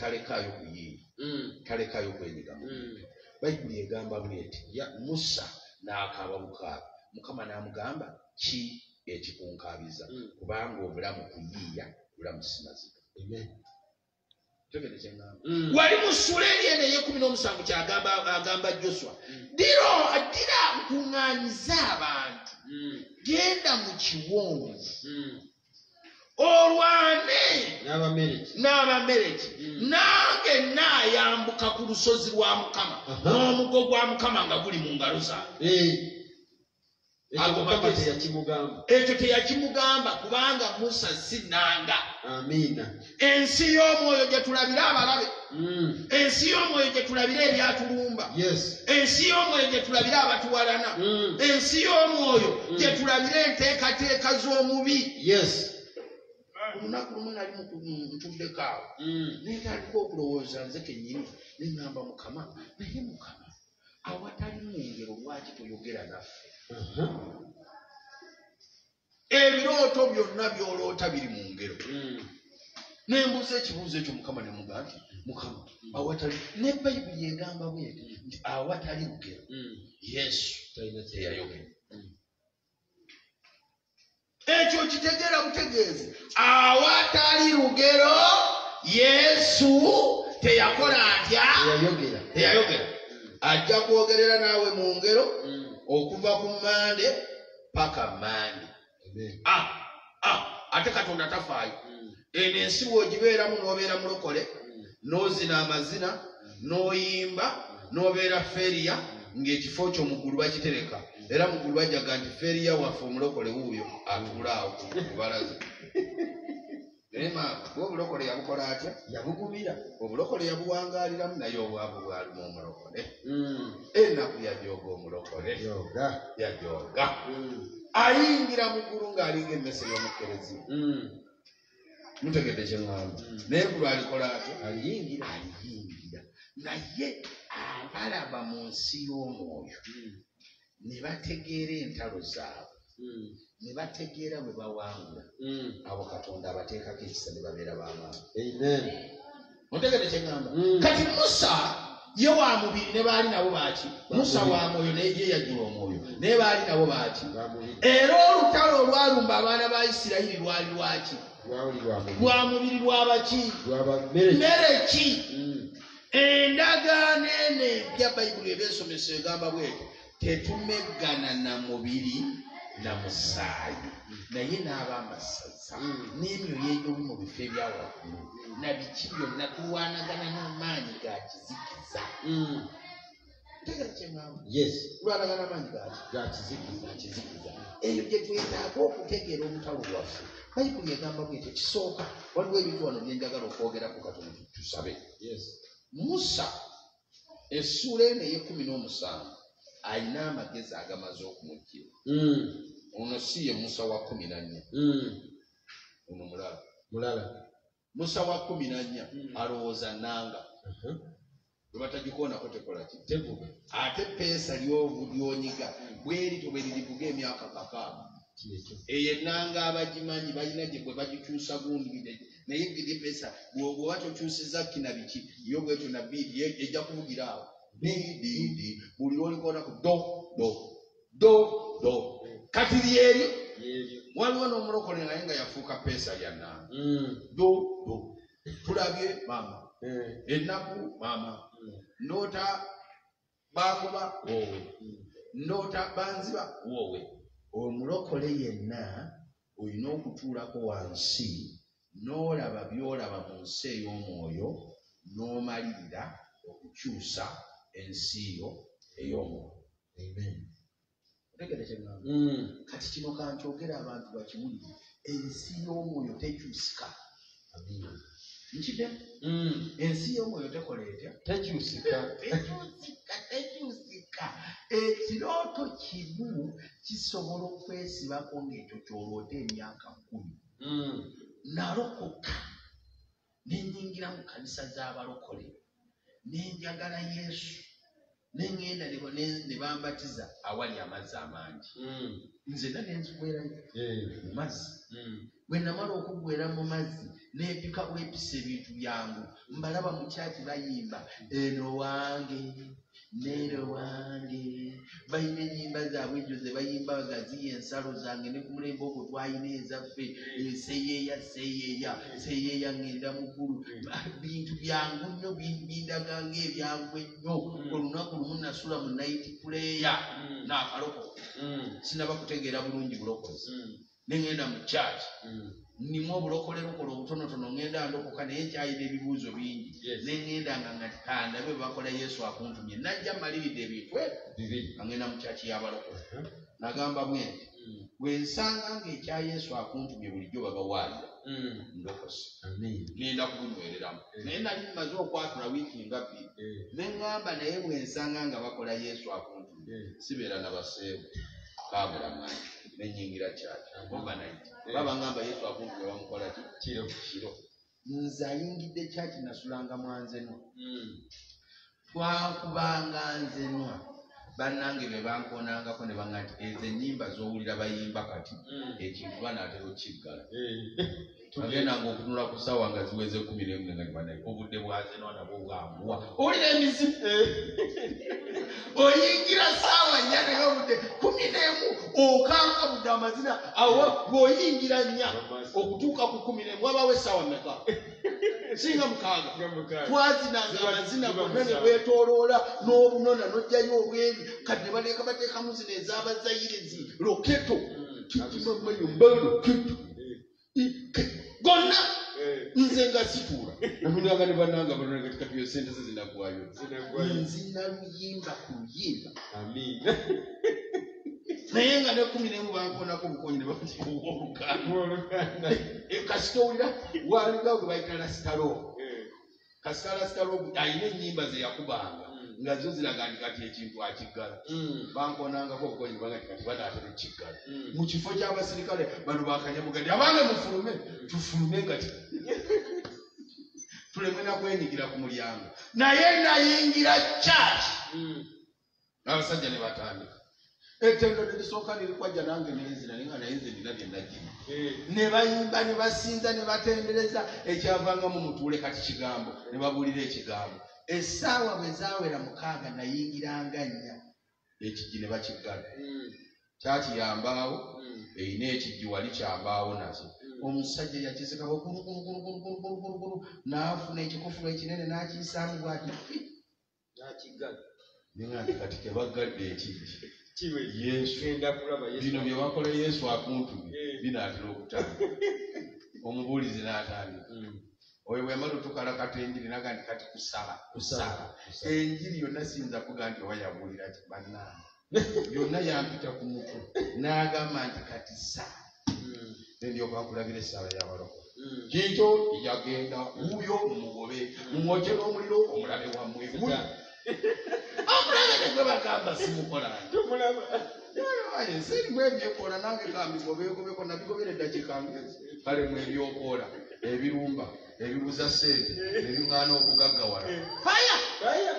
talekaayo kuyiiya Mm. talekaayo kwenyigamu Mm. bayibuli egamba bweti Ya. musa n'akaaba bukaaba mukama n'amugamba ki ekikunkaabiza Mm. kubanga obulamu kuyiiya bulamu Mm. wali mu ssula eri eno ey'ekumi n'omusanvu kyagamba agamba joswa diro ddira nkuŋŋaanyiza abantu genda mu kiwonvu. Olwane n'abamereki. N'abamereki. Mm. nange naayambuka ku lusozi lwa mukama. N'omugo gwa mukama nga guli mu ngalo zange ekyo teyakimugamba. Kubanga musa si nanga ensi y'omwoyo gye tulabira abalabe. Mm. ensi y'omwoyo gye tulabira ebyatulumba yes. Ensi y'omwoyo gye tulabira abatuwalana. Mm. ensi y'omwoyo gye tulabira enteekateeka z'omubi. Yes olunaku lumu nali ntuddeko awo Mm. neetandika okulowooza nze kennyini neŋŋamba mukama naye mukama awatali mu ngero lwaki toyogera naffe Aha. ebirooto byonna byoloota biri mu ngero Mm. nembuuza ekibuuzo ekyo mukama nemuga nti mukama awatali ne bayibuli egamba bweti nti awatali lugero yesu teyayogera Mm. Ekyo kitegeera butegeezi. Awatali lugero yesu teyakola atya teyayogera. Ajja kwogerera naawe mu ngero Mm. okuva ku mande paka mande. Ah, ah, ate katonda tafaayo. Mm. eno ensi bw'ogibeeramu n'obeera mulokole Mm. n'ozina amazina n'oyimba n'obeera feriya ng'ekifo kyo muggulu bakitereka era muggulu bajjaga nti feriya waffe omulokole wuuyo atuula awo ku lubalaza naye maama gwe obulokole yabukola atya? Yabugumira. Obulokole yabuwangaaliramu naye obwavu bwalimu omulokole. Mm. ennaku yajooga omulokole. Yajooga. Mm. ayingira muggulu ng'alinga emmese y'omukerezi. Mm. mutegedde kyeŋŋamba Mm. naye gulu alikola atya? Aliyingira aliyingira naye abalaba mu nsi y'omwoyo. Ne bategeera entalo zaabwe. Mm. ne bategeera bwe bawangula. Mm. abo katonda abateekako ekisa ne babeera bamaama. Amen. Mutegedde kyeŋŋamba. Mm. kati musa ye wa mubiri ne baali nabo baaki? Musa wa mwoyo naye ye yajjula omwoyo naye baali nabo baaki? Era olutalo olwalumba abaana ba isirayiri lwali lwaki lwa mubiri. Lwabaki mmere ki endagaano eno empya bayibuli ebyensomesa egamba bweti tetumeggana na mubiri na musaayi. Naye n'abaamasaza Mm. n'emyoyo egyobi mu bifo ebyawaggulu na biki byonna tulwanagana n'amaanyi ga kizikiza. Mm. yes. Tulwanagana amaanyi gaki ga kizikiza. Ga kizikiza. Eyo gye twetaaga okutegeera omutalo lwaffe bayibuli egamba bweti ekisooka waliwo ebintu wano byenjagala okwogerako katono tusabe. Yes. Musa essuula eno ey'ekkumi n'omusanvu alina amagezi agamaze okumujjira Mm. ono si ye musa wa kumi na nnya. Mm. ono mulala. Mulala. Musa wa kumi na nnya Mm. alowooza nanga. Aha. bwe batagikoonako tekola ki? Tevuga ate peesa lyonyiga bwerito bwe lirivuga emyaka kakaaga eyo ennanga abagimanyi balina gye bwe bagikyusa gundi naye gidi peesa bw'oba tokyusiza kina biki yo bwetyo na biidi ye- ejja kuvugira awo bidiidi buli lwolikoonako do do do do. Kati lyeryo yeryo waliwo n'omulokole naye nga yafuuka peesa lya nnanga Mm. do do. Tulabye maama. Eh. ennaku maama. Mm. ndoota bakuba wowe. Mm. ndoota banziba wowe. Omulokole yenna olina okutuulako wansi n'olaba by'olaba mu nsi ey'omwoyo n'omalirira okukyusa ensi yo ey'omwoyo amen otegere kyeŋŋamba Mm. kati kino kankyogera abantu bakiwulire ensi y'omwoyo tekyusika Mm. ensi y'omwoyo tekola etya tekyusika tekyusika tekyusika ekirooto kimu kisobola okwesibako ng'ekyo kyoloota emyaka kkumi Mm. nalokoka nenyingira mu kanisa z'abalokole nenjagala yesu neŋŋenda ne bambatiza awali amazzi amangi Mm. nze nda nenzigwerayo Eh. mu mazzi Mm. bwe namala okuggwera mu mazzi neepika wepisa ebintu byangu mbalaba mu kyaki bayimba eno wange neero wange. Balina enyimba zaabwe ejo ze bayimba nga ziya ensalo zange ne ku mulembe ogwo twalina ezaffe. Eh, seyeeya seyeeya seyeeya ŋŋenda mu ggulu bintu byangu nnyo bi- bindaga ng'ebyangu ennyo olunaku lumu nasula mu naiti puleya n'akalokoka sinaba kutegeera bulungi bulokozi. Neŋŋenda mu kyaki nnimu obulokole lukola obutonotono ŋŋenda ndokoka naye nkyayina ebibuuzo bingi. Yes. neŋŋenda nga nga kandabe bakola yesu akuntumye najja mmaliridde ebintu ebyo nga ŋŋenda mu kyaki y'abalokole. Nagamba bwe nti bwe nsanga ng'ekya yesu akuntumye bulijjo babawaaya ndokosi ngenda kubunywereramu naye nali mmaze okwatula wiiki nga bbiri neŋŋamba naye bwe nsanga nga bakola yesu akuntumye sibeera nabaseebu kaagula mwanyi nenyingira kyaki overnight baba ngamba yesu akuntumye bamukola ki? Kiro kiro. Nze ayingidde kyaki nasulanga mwanzenwa twakubanga nzenwa. Bannange be bankoonangako ne baŋga nti ezo ennyimba z'owulira bayimba kati ekintu banaatera okiggala agendanga okutunula ku ssaawa nga ziweze kumi n'emu nga nibanaye obudde bwazenwa nabwo bwanguwa owulira emizimu oyingira ssaawa nnya naye obudde kumi n'emu okankabudde amazina awa bw'oyingira nnya okutuuka ku kumi n'emu wabawo essaawa meka singa mukaaga. Twazinanga amazina gonna ne bwetoloola n'obunona n'ojjayo obwebi kati ne baleeka bateekamu zino ez'abazayirezi loketo kitimamayo mba loketo gonna. Nze nga situula namunanga ne bannanga banonga kati yo sente ze zinaggwayo nzina luyimba ku luyimba naye nga ne kumi nemu bankonako obukonyi ne bamukibuwa oluganda. Kasita owulira? Waligawo gwe bayita lasitalo kasita lasitalo alina ennyimba ze yakubanga nga zo ziraga nti kati ekintu akiggala. Bankonangako obukonyi ne banga kati banaatera okiggala mu kifo ky'abasirikale bano bakanyamugadi abange mufulume tufulume nga ti tuleme nakwenyigira ku mulyango. Naye nayingira kyaki abasajja ne batandika. Ettendo nerisooka nerikwajja nange nenzina naye nga naye nze ndina byenagina ne bayimba ne basinza ne batendereza ekyavangamu mutuule kati kigambo ne babuulira ekigambo essaawa bwe zaawera mukaaga nayingiranga nnya. Ekijji ne bakiggala. Kyakiyambaawo erina ekijji wali kyambaawo nazo. Omusajja yakisekako gulukulugulukulugulu n'afuna ekikofulo ekinene n'akiyisaamu bwati nengandi kati tebaggadde ekijji yesu. bino bye bakola yesu akuntumye binaatera okutandika omubuulizi n'atandika oyo bwe yamala otukalakata enjiri naga nti kati kusaba kusaba enjiri yonna siyinza kuga nti oba yabuulira ti bannange yonna yampita ku mutwe n'agamba nti kati saba nendyoka nkulabira essala y'abaloko kikyo yagenda wuuyo mumugobe mumwoke n'omuliro omulabe wammwe omulabe negwe bagamba simukolani serimu ebyekola nange kambigobegobeko nabigobera eddakiika ngezi kale mu ebyokoola ebirumba ebibuza sente ebiŋŋaana okugaggawala. Faya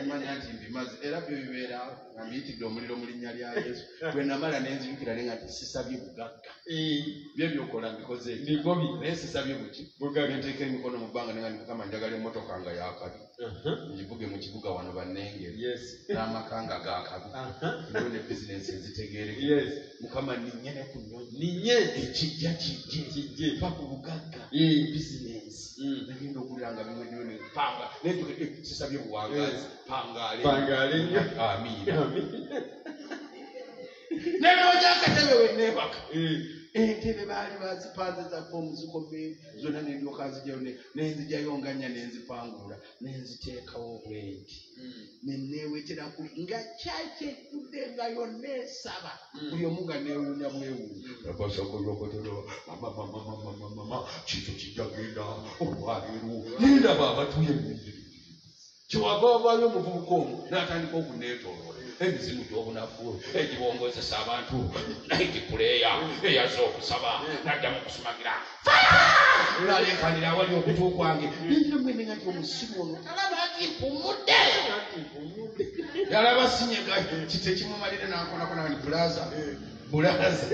emanya nti mbimaze era byo bibeerawo nga mbiyitidde omuliro mu linnya lya yesu bwe namala nenzijukira naye nga tisisabye bugagga. Bye byokola mbikoze naye sisabye buki? Nenteeka emikono mu bbanga nenga nimukama njagala emmotoka nga yakabi ngivuge mu kibuga wano bannengeri. N'amaka nga gakabi ndo ne bizinensi ezitegeereke mukama ninye ne ku nnyonyi. Ninye. Ekijja kijje kijje va ku bugagga. Bizinensi nagenda okulira nga biweddeyo ne panga. Nenjuka sisabye buwangazi. Pangaale. Amiina nenoonya akatebe wenneebaka entebe baali bazipanze za fomu zikomeeru zonna nendyoka nzijyayo ne- nenzijyayo nga nnya nenzipangula nenziteekawo bwenti neneewetera kuli nga kyakyetudde nga yonna esaba? Buli omu nga neewuunya bwewuunya. Abasakoyokotono kintu kijagenda olwaleero. Nendaba abatuye kiwava wavaayo omuvubuka omu n'atandika okuneetooloola emizimu gy'obunafu egibongozesa abantu naitipuleya eyaza okusaba naddamu okusumagira naleekanira awali okutu kwange. Nenamwemenga nti omusimu ono. Talaba nti mpumudde yalaba sinyega kite kimumalire nankolako naga ni bulaza bulaza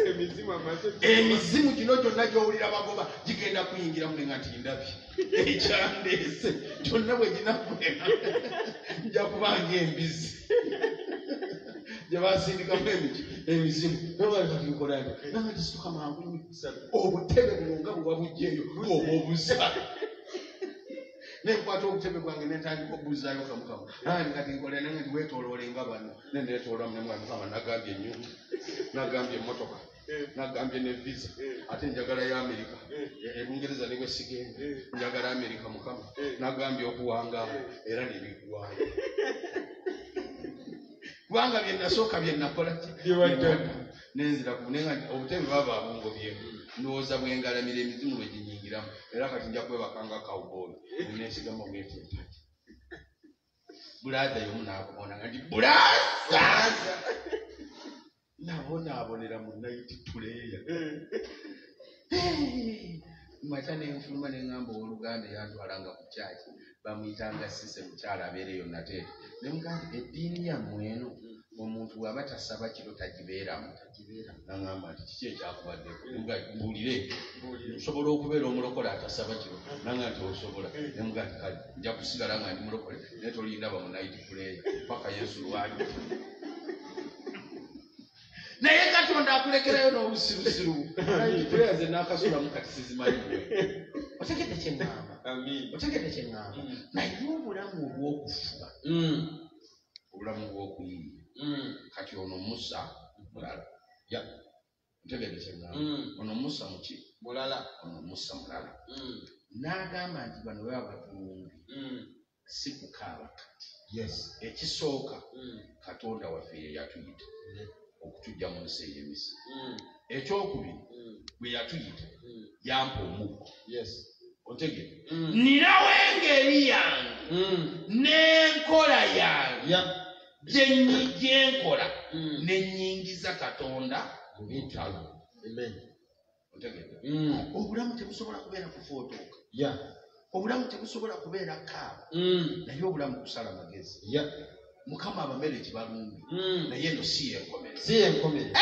emizimu gino gyonna gyowulira bagoba gigenda kuyingiramu nenga nti ndabye. Ekyandeese gyonna bwe ginakwera nja kubanga embizi gyebasindikamu emiki emizimu nobakatikolani nanga tisituka mangu obutebe buno nga buba bujjeeyo oba obuza nenkwata obutebe bwange nentandika obuuzaayo kamukamu nandi kati nkola nange nti wetoloole nga bano nenetolamu nemwa mukama nagambye enyumba nagambye emotoka nagambye ne visa ate njagala ya amerika E- ebungereza ne bwesigende njagala amerika mukama. Nagambye okuwangaala era nebigwayo kubanga byenasooka byenakola Byewaddamu. nenzira kunenga obutebe baba abungo byemu ndowooza bwengalamira emizimu lwe ginyingiramu. Era kati nja kwebakanga kawubooyi nenesigama bweti empaki bulaza yomu nakomona nti bulaza nabonaabonera mu naiti tuleya mata nenfuluma neŋŋamba owooluganda eyantwalanga ku kyaki bamuyitanga sise mukyala abeereyo nateete nemugamba eddiini yammwe eno omuntu bw'aba tasaba kiro tagibeeramu. Naŋŋamba nti kiki ekyakubaddeko mbuulire. Nsobola okubeera omulokole atasaba kiro. Nanga nti osobola. Nemuga nti kale nja kusigala nga ndi mulokole naye tolindaba mu naiti kuleeya paka yesu lwali. Naye katonda akulekerayo n'obusirusiru naiti kuleeya ze nakasulamu kati sizimanyiwe otegedde kyeŋŋamba otegedde kyeŋŋamba naye obulamu obw'okufuba. Obulamu bw'okuyiiya kati ono musa mulala. Ya otegedde kyeŋŋamba ono musa muki mulala. Ono musa mulala. N'agamba nti bano baba batulumbi si kukaaba Yes. ekisooka katonda waffe ye yatuyita okutujja mu nsi ey'emisi ekyokubiri bwe yatuyita yampa omuggo ninawo engeri yange. N'enkola yange. Gye- gyenkola nenyingiza katonda. Mu bintu. Amen. otegedde obulamu tebusobola kubeera kufootoka Yeah. obulamu tebusobola kubeera kaaba naye obulamu kusala magezi. Yeah. mukama abamere kibalumbi naye eno si yenkomere Si enkomere.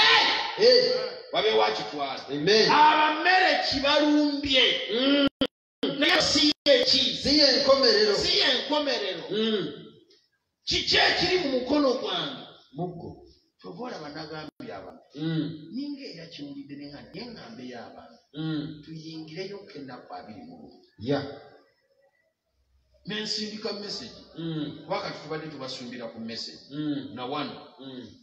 Hey. wabe wakitwala Amen. abamere kibalumbye si eki Si enkomerero. si yenkomerero Mm. kiki ekiri mu mukono gwange Muggo. kyova olaba nagambye abantu Mm. ninga eyakiwulidde nenga naye ngambeyo abantu Mm. tuyingireyo kennaku abiri mu lumu Yeah. nensindika meseji Mm. kubakati tubadde tubasumbira ku meseji Mm. na wano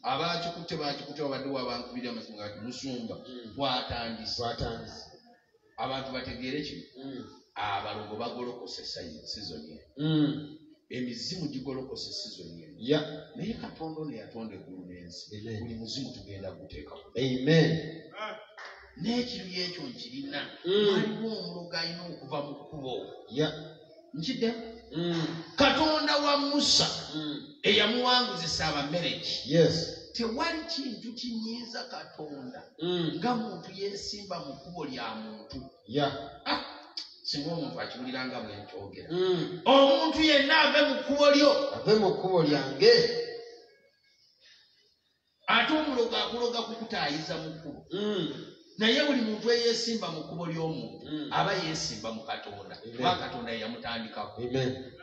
abakikutte bakikutte babadde wabankubira amasimu ati musumba Twatandise. Abantu bategeere kino Mm. abalongo bagolokose sizoni Mm. emizimu gigolokose sizoni eno naye katonda ono yatonda eggulu n'ensi. Buli muzimu tugenda guteekako Amen. n'ekiruyi ekyo nkirina Mm. waliwo omuloga alina okuva mu kkubo. Nkiddemu katonda wa musa eyamuwanguzisa abamereki Yes. Tewali kintu kinyiiza katonda Mm. nga muntu yeesimba mu kkubo lya muntu. Ah, singa omuntu akiwulira nga bwe nkyogera Mm. omuntu yenna ave mu kkubo lyo Ave mu kkubo lyange. ate omuloga akuloga kukutaayiza mu kkubo Mm. naye buli muntu eyeesimba mu kkubo ly'omuntu aba yeesimba mu katonda kuba katonda ye yamutandikako Amen. Amen.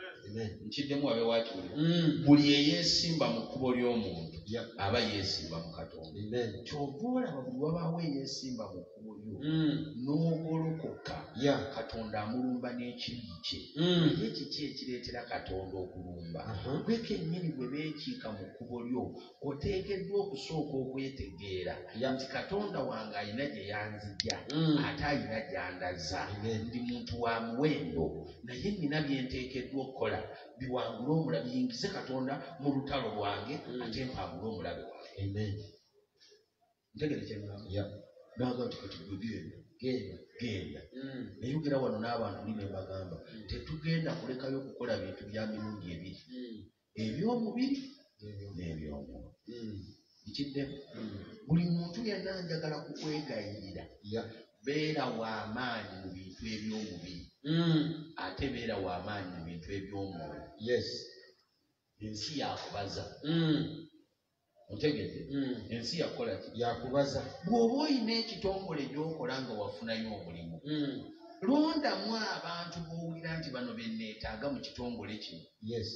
Nkiddemu wabe wakiwulira. Mm. buli eyeesimba mu kkubo ly'omuntu aba yeesimba mu katonda. Kyova olaba buli wabaawo eyeesimba mu kkubo lyo Mm. n'ogolokoka katonda amulumba n'ekibi kye. Naye kiki ekireetera katonda okulumba? Gwe kennyini bwe beekiika mu kkubo lyo oteekeddwa okusooka okwetegeera nti katonda wange alina gye yanzija Mm. ate alina gyandaza ndi muntu wa muwendo. Naye nina byenteekeddwa okukola biwangule omulabe biyingize katonda mu lutalo lwange ate mpangule omulabe wange. Ntegere Yeah. Naga nti kati gwe genda Genda. genda Mm. nayogera wano n'abantu ni ne bagamba tetugenda kulekayo okukola bintu bya mirundi ebiri Mm. ebyomubiri n'ebyomwoyo Mm. nkiddemu Mm. buli muntu yenna njagala kukwegayirira beera w'amaanyi mu bintu ebyomubiri ate beera w'amaanyi mu bintu ebyomwoyo Yes. ensi yakubaza Mm. otegedde Mm. ensi yakola ki yakubaza bw'oba olina ekitongole gy'okola nga wafunayo omulimu Mm. londamu abantu b'owulira nti bano benneetaaga mu kitongole kino yes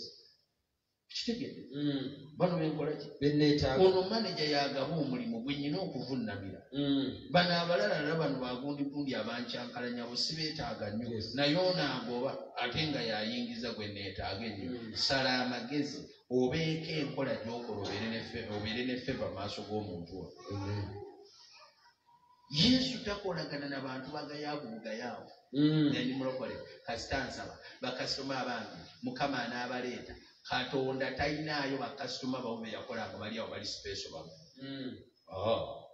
kitegedde Mm. bano benkola ki benneetaaga ono maneja yagaba omulimu gwe nyina okuvunnamira Mm. bano abalala era bano bagundibundi abankyankalanya bo si beetaaga nnyo naye onaagoba ate nga yayingiza gwe neetaaga ennyo Mm. sala amagezi obeeko enkola gy'okola obeere ne feva maaso g'omuntu ono Amen. yesu takolagana na bantu bagayaavu bugayaavu Mm. nandi mulokole kasita nsaba bakasitoma abange mukama anaabaleeta katonda talinaayo bakasitoma babo be yakolanga bali awo bali sipeeso bamo Mm.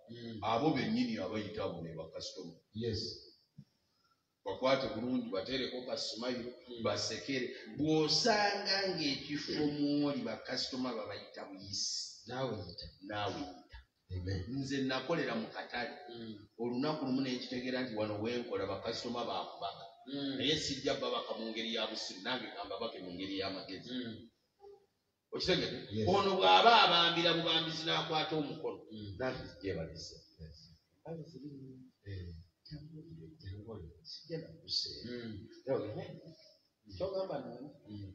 Mm. abo bennyini abayita abo be bakasitoma. Yes. Bakwate bulungi batereko kasimayiro Mm. basekere bw'osanga ng'ekifo mwoli bakasitoma babayita buyisi naawe yita. naawe yita. Amen. nze nakolera mu katale. Olunaku lumu nenkitegeera nti wano wenkola bakasitoma bakubaka naye sijja babaka mu ngeri ya busiru nange kambabake mu ngeri y'amagezi. Okitegede ono bw'aba abambira bubambizi n'akwata omukono. Eh. Jangoli. sijja nakuseera Mm.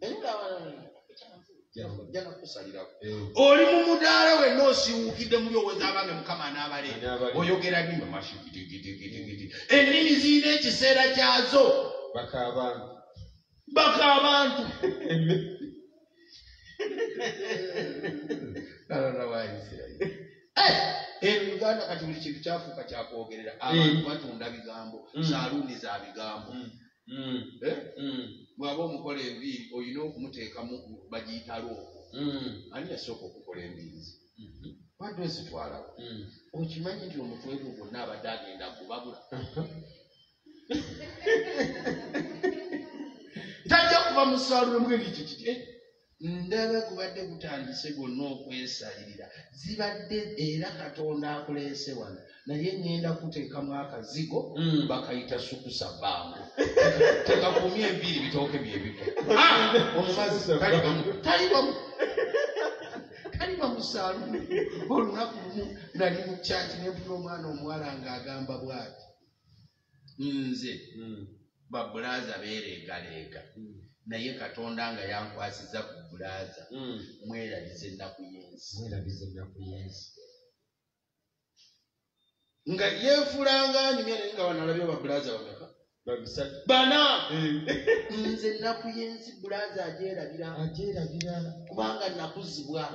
kyogamba nakusalirako oli mu mudaala wenna osiwuukidde muli owezabange mukama anaabaleeta oyogera mashikitikitikitikiti ennimi zirina ekiseera kyazo. Baka abantu Ba Isirayiri. eno uganda kati buli kintu kyafuuka kyakwogerera abantu batunda bigambo Mm. saaluuni za bigambo Mm. Eh? Mm. bw'aba omukola enviiri olina okumuteekamu bagiyita looko Mm. ani yasooka okukola enviiri ze Mhm. wadde ozitwalawo Mm. okimanyi nti omutwe gwe gwonna abadde agenda kubabula tajja kuva mu saaluuni mugeri kikiti ndaba gubadde gutandise gwonna okwesalirira zibadde era katonda akuleese wano. Naye ŋŋenda kuteekamu akazigo Mm. bakayita sukusa bango tekakumya enviiri bitooke byebiko omumazi talibamu talibamu talibamu saaluuni olunaku lumu nali mu kyaki nempuna omwana omuwala ng'agamba bw'ati nze Mm. babulaaza beereegaleega. Mm. Naye katonda nga yankwasiza ku bulaaza Mm. mwerabize ennaku y'ensi. Nga yeefulanga nyumya naye nga wanalabye babulaaza bameka? Bana! Nze ennaku y'ensi bulaaza agyerabira. Kubanga nakuzibwa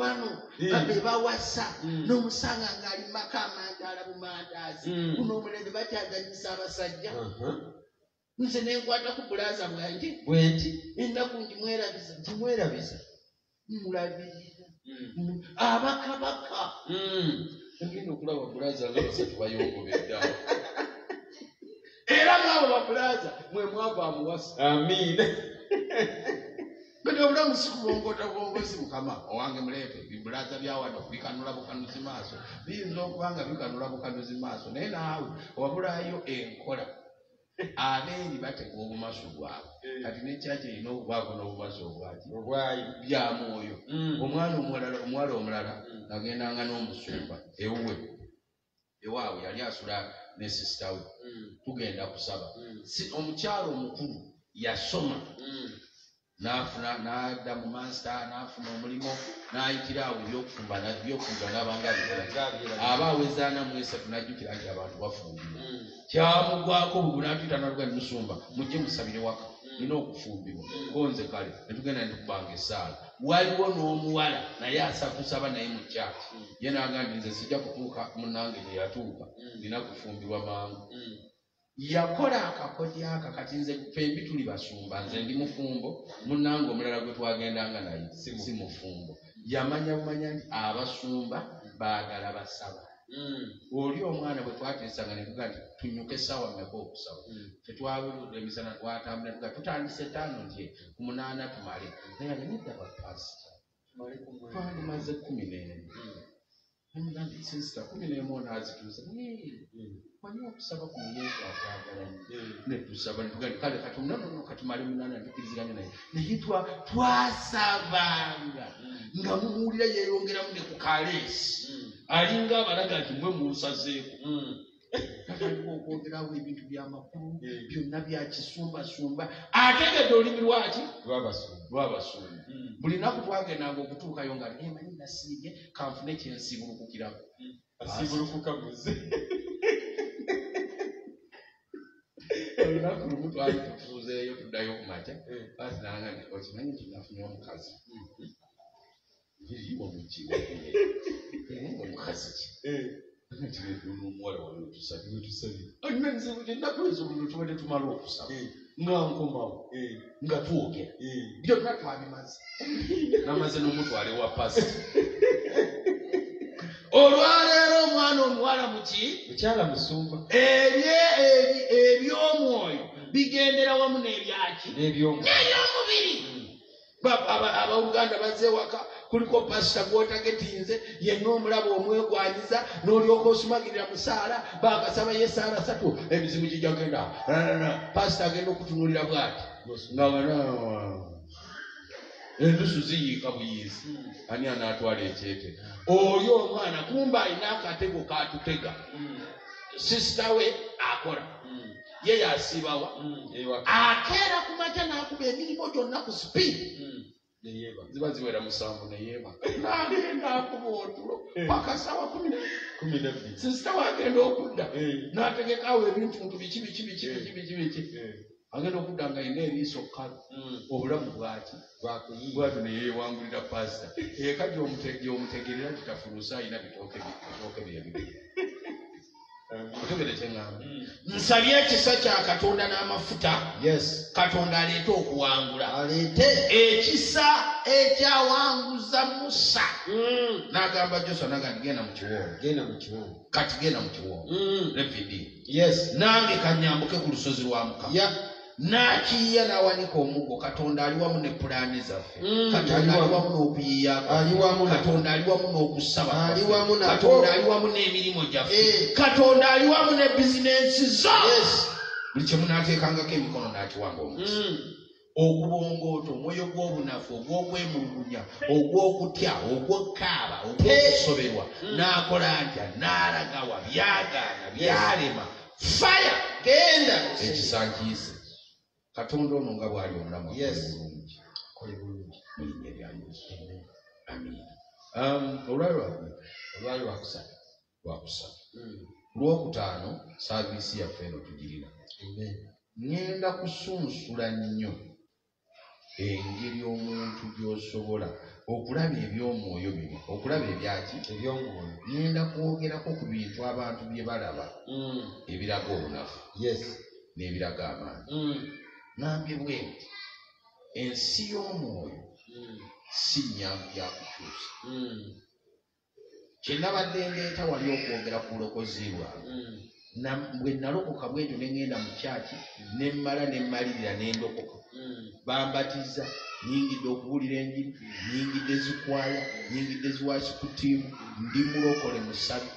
va ku bano Mm. babe bawasa. Mm. n'omusanga ng'ali maka amandaala mu mandaazi. Mm. kuno omulembe bakyaganyisa abasajja. Aha. nze nenkwata ku bulaaza bwange. Bwenti ennaku ndi mwerabiza timwerabiza mulabirira abakabaka. Ngenda okulaba bulaaza nga basatu bayongobeddawo era ngaabo babulaaza mwe mwava amuwasa amiina kati obulamu sikubongota bwongozi mukama owange muleete bibulaaza byawano bikanula bukanuzi maaso. Biyinza okuba nga bikanula bukanuzi maaso naye naawe wabulayo enkola. Abeeri batega obumaso bwabwe. Kati nekyaki erina okubaako n'obumaso obwaki? Obwayi. Bya mwoyo. Omwana omulala omuwala omulala agendanga n'omusumba ewuwe. Ewaabwe yali asula ne sisita we. Tugenda kusaba. Si omukyalo omukulu yasoma n'afuna n'adda mu masita n'afuna omulimu n'ayitira awo ebyokufumba ebyokufumba n'abanga aba awezaana mu esatu n'ajjukira nti abantu bafumbirwa kyamugwako bwe n'atuyita naluga ne musumba mujje musabire waka nina okufumbirwa. Konze kale netugenda nekubanga esaala waliwo n'omuwala naye asakusaba naye mu kyaki ye naga nti nze sijja kutuuka munange gye yatuuka nina kufumbirwa mangu yakola akakodya aka kati nze fembi tuli basumba. Nze ndi mufumbo munange omulala gwe twagendanga naye Si mu- si mufumbo. yamanya bumanya nti abasumba baagala basaba. Oli omwana bwe twateesanga netuga nti tunyuke essaawa mmeka okusaba? Tetwabuludde emisana twatambula tuga tutandise ttaano nti ku munaana tumale. Naye nga nedda bapasita twandimaze kumi n'emu sisita kumi n'emu onaazituuza manyi okusaba kuno yesu akwagala nnyo netusaba kale kati nonono katumale munana ntukiriziganya naye naye twa- twasabanga nga mumuwulira yeeyongeramu ne ku kaleesi alinga abalaga nti mwe munsazeeko natandika okwogerawo ebintu byamakulu byonna byakisumbasumba ategedde lwaki lwabasumba lwabasumba buli naku twagendanga okutuukayo nga emanyi nasiibye kanfune kyensiibulukukirako asibulukuka muze olunaku lumu twali tutuuzeeyo tuddayo ku makya basinanga nti okimanyi nti nafunye omukazi? Biriwo mukiwa omukazi ki? Nti omuwala wali otusabye enzibu gyennaku ezo buno tubadde tumala okusaba nga nkomawo nga twogera byonna twabimaze namaze n'omutwala ewa pasita olwaleero omwana omuwala muki mukyala musumba ebye- ebyomwoyo bigendera wamu n'ebyaki n'ebyomu n'ebyomubiri aba- abooluganda bazze ewaka kuliko pasita gwotagetinze yenna omulaba omwegwanyiza n'olyoka osumagirira musaala bagasaba yesaala satu ebizibu gijagenda pasita agenda okutunulira bwati. Endusu ziyiika buyiisi. Ani anaatwala ekyete? Oli omwana kumba alina akatego katutega sisita we akola. Ye yasiibawa ewaka akeera ku makya n'akuba emirimu gyonna ku sipiidi neyeba ziba ziwera musanvu neyeeba n'agenda akuba otulo pakasawa kumi ne- kumi nabbiri sisita wagenda okudda n'ategekawo ebintu ntu biki biki biki biki biki biki. Agenda okudda nga yina eriiso kkalu. Obulamu bwaki? Bakuyiiba bwatyo neyewangulira pasita eka gy'omute- gy'omutegerera titafulusa ayina bitooke bi- nsabye ekisa kya katonda n'amafuta yes. Katonda aleete okuwangula. Ekisa ekyawanguza musa. N'agamba joswa naga nti genda mu kiwonvu. Kati genda mu kiwonvu. Levidi yes. Nange kanyambuke ku lusozi lwa mukama ya n'akiyiya n'awanika omuggo katonda ali wamu ne pulaani zaffe. Mm, katonda ali wamu. na- katonda ali wamu n'okusaba. Katonda ali wamu n'emirimu gyaffe. Eh. katonda ali wamu ne bizinensi zo. Buli kye munaateekangako emikono n'akiwanga omukisa okubongoota omwoyo gw'obunafu ogw'okwemulugunya ogw'okutya ogw'okaaba ogw'okusoberwa. N'akola ntya? N'alagawa byagaana byalema. Faya genda. Ekisa nkiyise katonda ono nga bw'ali omulamu Yes. akole bulungi kole bulungi mu linnya lya yesu. Amiina Um, olwali lwakuna olwali lwakusatu lwakusatu lwokutaano saaviisi yaffe eno tugirina. Ŋŋenda kusunsula nnyo engeri omuntu gy'osobola okulaba eby'omwoyo bino. Okulaba ebyaki ebyomwoyo. Ŋŋenda kwogerako ku bintu abantu bye balaba. Ebiraga obunafu. Yes. N'ebiraga amaanyi ŋambye bwe ensi y'omwoyo si nnyangu ya kukyusa kye nabadde ndeeta wali okwogera ku bulokozi Na- bwe nalokoka bwetyo ne ŋŋenda mu kyaki ne mmala ne mmalirira ne ndokoka. Bambatiza nyingidde okuwulira enjiri nyingidde zikwaya nyingidde ziwasikutiimu ndi mulokole musabi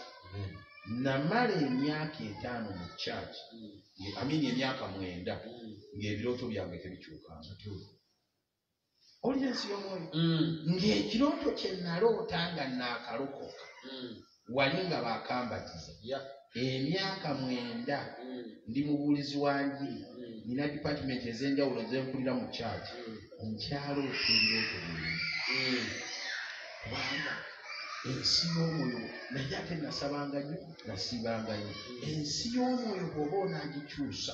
namala emyaka etaano mu kyaki amini emyaka mwenda ng'ebirooto byange tebikyukanga olina ensi y'omwoyo? Ng'ekirooto kye naloota nga naakalokoka wali nga baakambatiza. Ya emyaka mwenda ndi mubuulizi wa njiri nina dipatimenti ez'enjawulo zenkulira mu kyaki nkyalo ekirooto bulungi kubanga ensi y'omwoyo naye ate nasabanga nnyo nasiibanga nnyo. Ensi y'omwoyo bw'oba onaagikyusa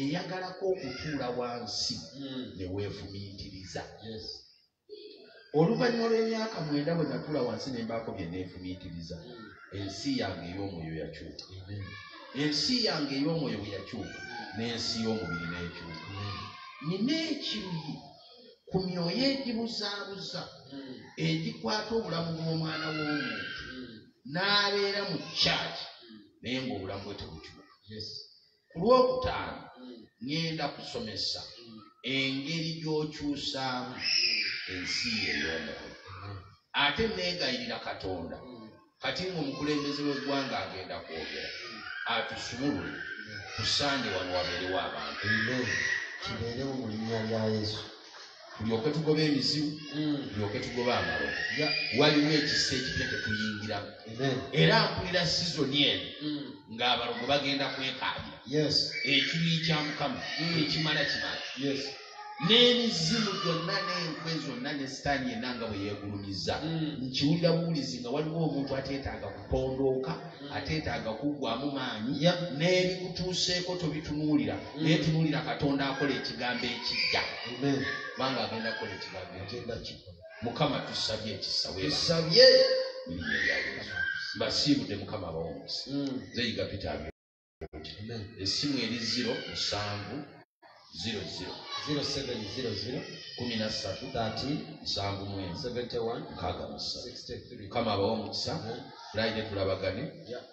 eyagalako okutuula wansi ne weefumiitiriza. Oluvannyuma lw'emyaka mwenda bwe natuula wansi ne mbaako bye neefumiitiriza. Ensi yange ey'omwoyo yakyuka. Ensi yange ey'omwoyo bwe yakyuka n'ensi y'omubiri n'ekyuka. Nina ekiruyi ku myoyo egibuzaabuza egikwata obulamu bw'omwana w'omuntu n'abeera mu kyaki naye ng'obulamu bwe tebukyuka ku lwokutaano ŋŋenda kusomesa. Engeri gy'okyusaamu ensi ey'omwoyo ate neegayirira katonda. Kati ng'omukulembeze w'eggwanga agenda kwogera atusumulule tusande wano wabeerewo abantu kibeerewo mu linnya lya yesu tulyoke tugobe emizibu tulyoke tugobe amalo waliwo ekisa ekipya tetuyingiramu era mpulira sizoni eno ng'abalogo bagenda kwekaabira yes. Ekiruyi kya mukama ekimala kimala. Yes n'emizimu gyonna n'enkwe zonna ne sitaani yenna nga bwe yeegulumiza. Nkiwulira buwulizi nga waliwo omuntu ateetaaga kupondooka ateetaaga kuggwamu maanyi n'ebikutuuseeko tobitunuulira naye tunuulira katonda akola ekigambo ekijja. Kubanga agenda kukola ekigambo agenda kikola mukama tusabye ekisa weeba tusabye. Linnya lya yesu mbasiibudde mukama abawomesa zeyiga Amen. essimu eri ziro musanvu ziro ziro 0700 kumi na ssatu 13 nsanvu mwezi 71 nkaaga mu ssatu 63 mukama abawa omukisa Amen. fulaide tulabagane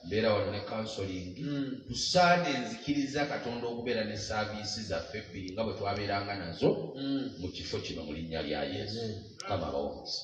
mbeera wano ne kansolingi tusaane nzikiriza katonda okubeera ne saaviisi zaffe ebbiri nga bwe twabeeranga nazo mu kifo kino mu linnya lya yesu Amen. mukama abawa omukisa